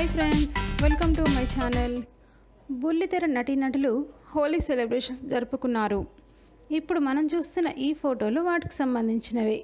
Hi friends welcome to my channel. బుల్లితెర నటీనటులు Holi celebrations జరుపుకున్నారు. ఇప్పుడు మనం చూస్తున్న ఈ ఫోటోలు వాటికి సంబంధించినవి.